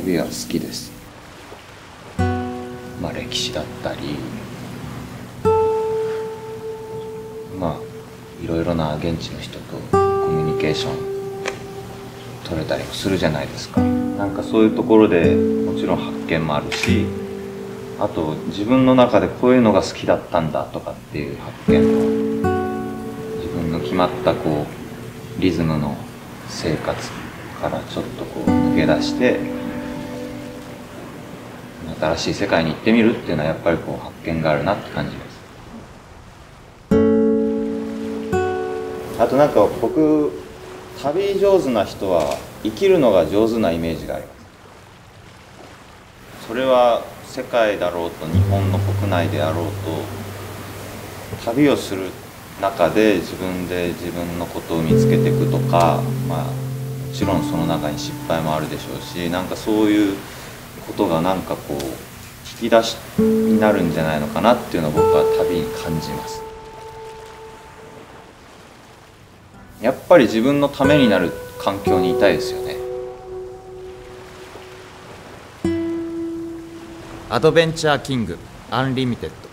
旅は好きです。まあ歴史だったりまあいろいろな現地の人とコミュニケーション取れたりもするじゃないですか。なんかそういうところでもちろん発見もあるしあと自分の中でこういうのが好きだったんだとかっていう発見も自分の決まったこうリズムの生活からちょっとこう抜け出して新しい世界に行ってみるっていうのはやっぱりこう発見があるなって感じます。あとなんか僕旅上手な人は生きるのが上手なイメージがあります。それは世界だろうと日本の国内であろうと旅をする中で自分で自分のことを見つけていくとかまあもちろんその中に失敗もあるでしょうしなんかそういうことがなんかこう引き出しになるんじゃないのかなっていうのを僕は旅に感じます。やっぱり自分のためになる環境にいたいですよね。アドベンチャーキングアンリミテッド。